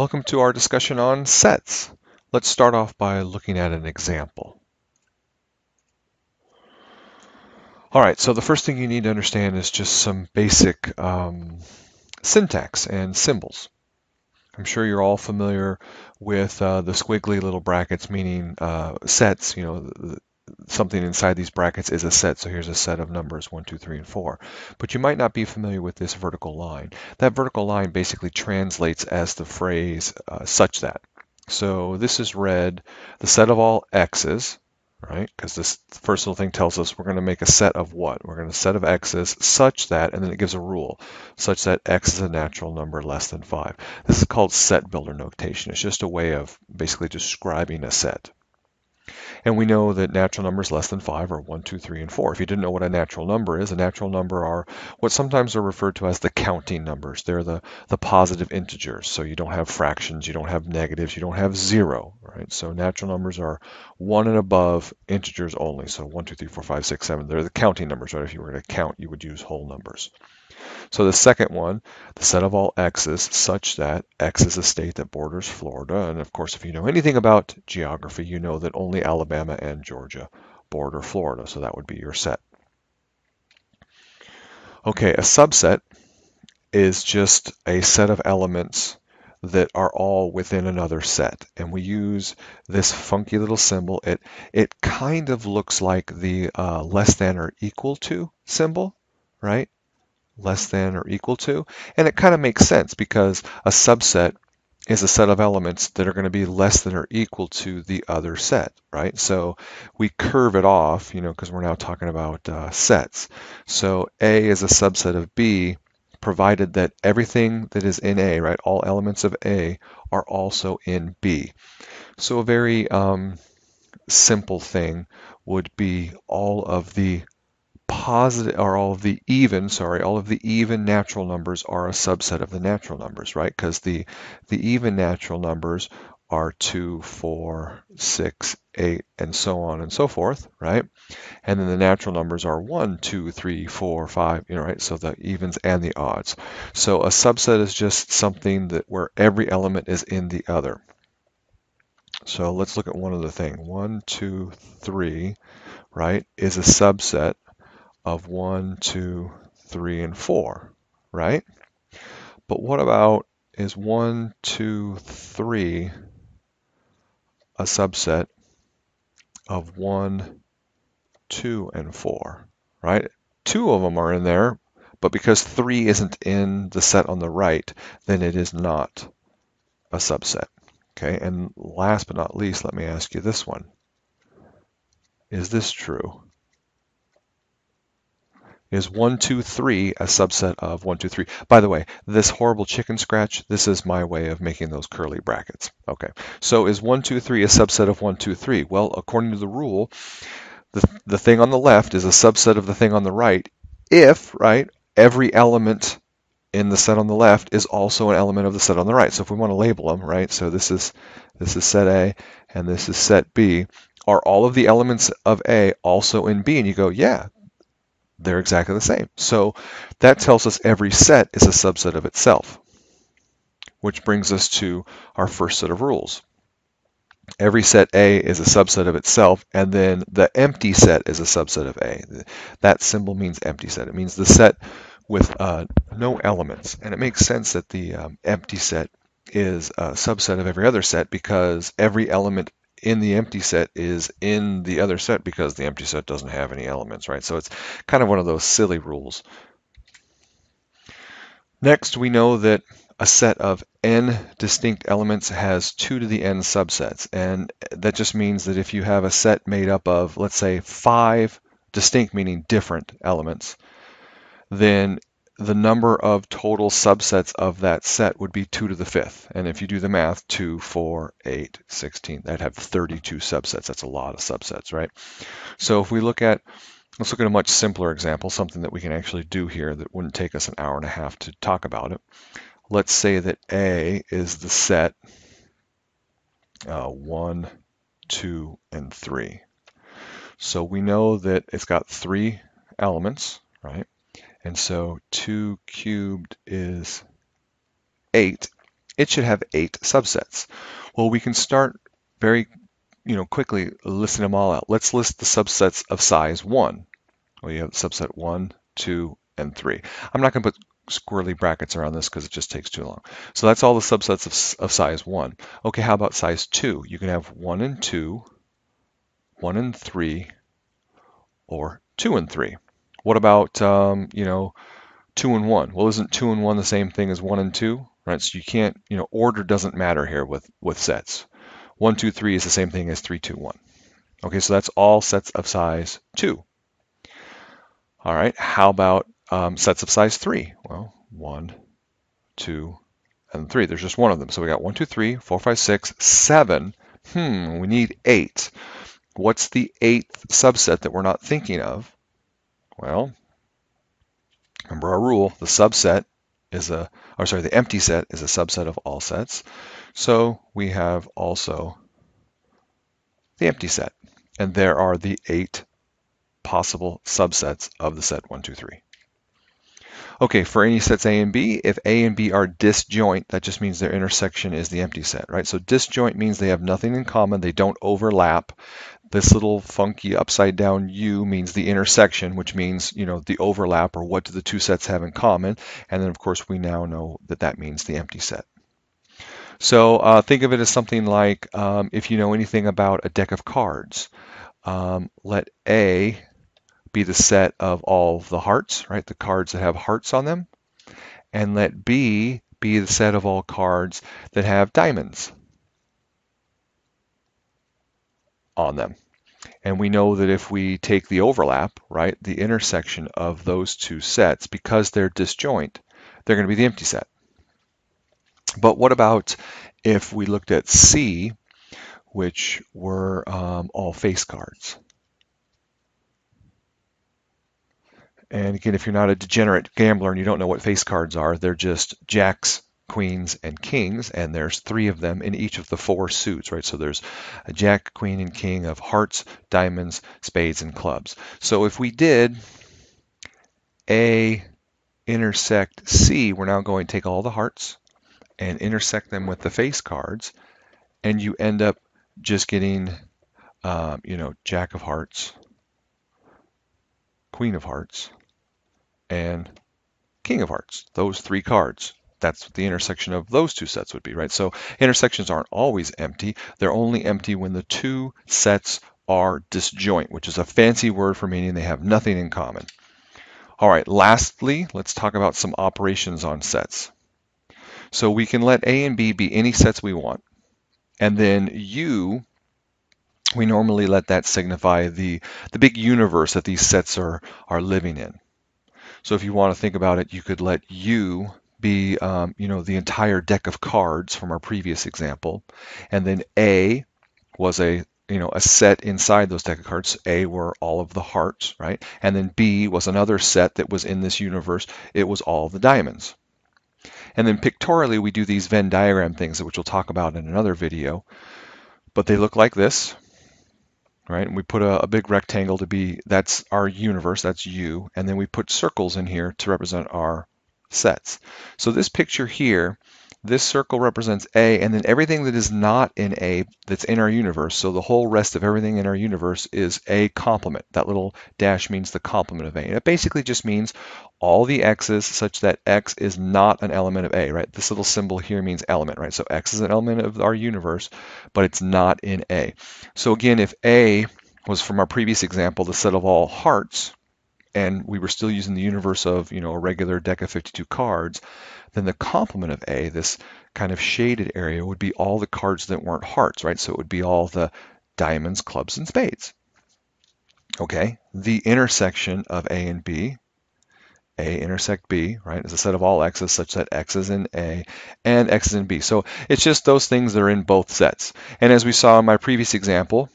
Welcome to our discussion on sets. Let's start off by looking at an example. All right, so the first thing you need to understand is just some basic um, syntax and symbols. I'm sure you're all familiar with uh, the squiggly little brackets, meaning uh, sets. You know, something inside these brackets is a set. So here's a set of numbers, one, two, three, and four. But you might not be familiar with this vertical line. That vertical line basically translates as the phrase uh, such that. So this is read the set of all x's, right? Because this first little thing tells us we're going to make a set of what? We're going to set of x's such that, and then it gives a rule, such that x is a natural number less than 5. This is called set builder notation. It's just a way of basically describing a set. And we know that natural numbers less than 5 are 1, 2, 3, and 4. If you didn't know what a natural number is, a natural number are what sometimes are referred to as the counting numbers. They're the, the positive integers. So you don't have fractions, you don't have negatives, you don't have zero, right? So natural numbers are 1 and above integers only. So 1, 2, 3, 4, 5, 6, 7. They're the counting numbers, right? If you were to count, you would use whole numbers. So the second one, the set of all x's such that x is a state that borders Florida. And of course, if you know anything about geography, you know that only Alabama and Georgia border Florida. So that would be your set. Okay, a subset is just a set of elements that are all within another set. And we use this funky little symbol. It, it kind of looks like the uh, less than or equal to symbol, right? Less than or equal to. And it kind of makes sense because a subset is a set of elements that are going to be less than or equal to the other set, right? So we curve it off, you know, because we're now talking about uh, sets. So A is a subset of B, provided that everything that is in A, right, all elements of A are also in B. So a very um, simple thing would be all of the positive or all of the even sorry all of the even natural numbers are a subset of the natural numbers right? Because the the even natural numbers are 2 4 6 8 and so on and so forth right? And then the natural numbers are 1 2 3 4 5 you know right? So the evens and the odds. So a subset is just something that where every element is in the other. So let's look at one other thing. 1 2 3 right is a subset of 1, 2, 3, and 4, right? But what about is 1, 2, 3 a subset of 1, 2, and 4, right? Two of them are in there, but because 3 isn't in the set on the right, then it is not a subset. Okay, and last but not least, let me ask you this one. Is this true? Is 1, 2, 3 a subset of 1, 2, 3. By the way, this horrible chicken scratch, this is my way of making those curly brackets. Okay, so is 1, 2, 3 a subset of 1, 2, 3? Well, according to the rule, the, the thing on the left is a subset of the thing on the right if, right, every element in the set on the left is also an element of the set on the right. So if we want to label them, right, so this is, this is set A and this is set B, are all of the elements of A also in B? And you go, yeah, they're exactly the same. So that tells us every set is a subset of itself, which brings us to our first set of rules. Every set A is a subset of itself, and then the empty set is a subset of A. That symbol means empty set. It means the set with uh, no elements. And it makes sense that the um, empty set is a subset of every other set because every element in the empty set is in the other set because the empty set doesn't have any elements, right? So it's kind of one of those silly rules. Next, we know that a set of n distinct elements has 2 to the n subsets. And that just means that if you have a set made up of, let's say, 5 distinct, meaning different elements, then the number of total subsets of that set would be 2 to the fifth. And if you do the math, 2, 4, 8, 16, that'd have 32 subsets. That's a lot of subsets, right? So if we look at, let's look at a much simpler example, something that we can actually do here that wouldn't take us an hour and a half to talk about it. Let's say that A is the set uh, 1, 2, and 3. So we know that it's got three elements, right? And so 2 cubed is 8. it should have eight subsets. Well, we can start very you know, quickly listing them all out. Let's list the subsets of size 1. Well, you have subset 1, 2, and 3. I'm not going to put squirrely brackets around this because it just takes too long. So that's all the subsets of, of size 1. Okay, how about size 2? You can have 1 and 2, 1 and 3, or 2 and 3. What about, um, you know, 2 and 1? Well, isn't 2 and 1 the same thing as 1 and 2? Right, so you can't, you know, order doesn't matter here with, with sets. 1, 2, 3 is the same thing as 3, 2, 1. Okay, so that's all sets of size 2. All right, how about um, sets of size 3? Well, 1, 2, and 3. There's just one of them. So we got 1, 2, 3, 4, 5, 6, 7. Hmm, we need 8. What's the eighth subset that we're not thinking of? Well, remember our rule, the subset is a, or sorry, the empty set is a subset of all sets. So we have also the empty set. And there are the eight possible subsets of the set 1, 2, 3. Okay, for any sets A and B, if A and B are disjoint, that just means their intersection is the empty set, right? So disjoint means they have nothing in common, they don't overlap. This little funky upside down U means the intersection, which means, you know, the overlap or what do the two sets have in common. And then of course we now know that that means the empty set. So uh, think of it as something like um, if you know anything about a deck of cards, um, let A be the set of all the hearts, right? The cards that have hearts on them. And let B be the set of all cards that have diamonds on them. And we know that if we take the overlap, right, the intersection of those two sets, because they're disjoint, they're going to be the empty set. But what about if we looked at C, which were um, all face cards? And again, if you're not a degenerate gambler and you don't know what face cards are, they're just jacks, queens, and kings, and there's three of them in each of the four suits, right? So there's a jack, queen, and king of hearts, diamonds, spades, and clubs. So if we did A intersect C, we're now going to take all the hearts, and intersect them with the face cards, and you end up just getting, um, you know, Jack of Hearts, Queen of Hearts, and King of Hearts. Those three cards. That's what the intersection of those two sets would be, right? So intersections aren't always empty. They're only empty when the two sets are disjoint, which is a fancy word for meaning they have nothing in common. All right, lastly, let's talk about some operations on sets. So we can let A and B be any sets we want. And then U, we normally let that signify the, the big universe that these sets are, are living in. So if you want to think about it, you could let U be, um, you know, the entire deck of cards from our previous example. And then A was a, you know, a set inside those deck of cards. A were all of the hearts, right? And then B was another set that was in this universe. It was all the diamonds. And then pictorially, we do these Venn diagram things, which we'll talk about in another video. But they look like this, right? And we put a, a big rectangle to be, that's our universe, that's U. And then we put circles in here to represent our sets. So this picture here this circle represents A, and then everything that is not in A that's in our universe, so the whole rest of everything in our universe is A complement. That little dash means the complement of A. And it basically just means all the x's such that x is not an element of A, right? This little symbol here means element, right? So x is an element of our universe, but it's not in A. So again, if A was from our previous example, the set of all hearts, and we were still using the universe of, you know, a regular deck of 52 cards, then the complement of A, this kind of shaded area, would be all the cards that weren't hearts, right? So it would be all the diamonds, clubs, and spades. Okay, the intersection of A and B, A intersect B, right, is a set of all x's such that x is in A and x is in B. So it's just those things that are in both sets. And as we saw in my previous example,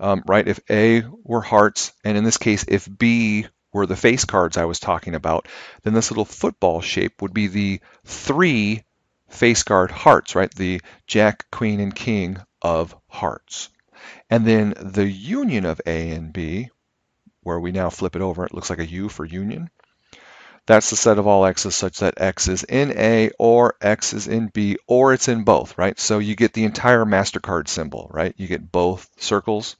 um, right, if A were hearts, and in this case, if B were the face cards I was talking about, then this little football shape would be the three face card hearts, right? The jack, queen, and king of hearts. And then the union of A and B, where we now flip it over, it looks like a U for union. That's the set of all x's such that x is in A or x is in B or it's in both, right? So you get the entire MasterCard symbol, right? You get both circles.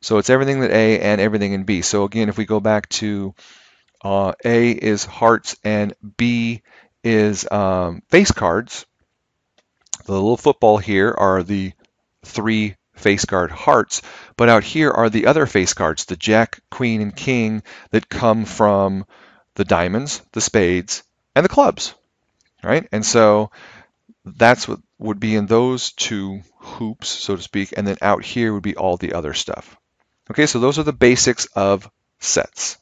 So it's everything that A and everything in B. So again, if we go back to uh, A is hearts and B is um, face cards, the little football here are the three face card hearts, but out here are the other face cards, the jack, queen, and king that come from the diamonds, the spades, and the clubs, right? And so that's what would be in those two hoops, so to speak, and then out here would be all the other stuff. Okay, so those are the basics of sets.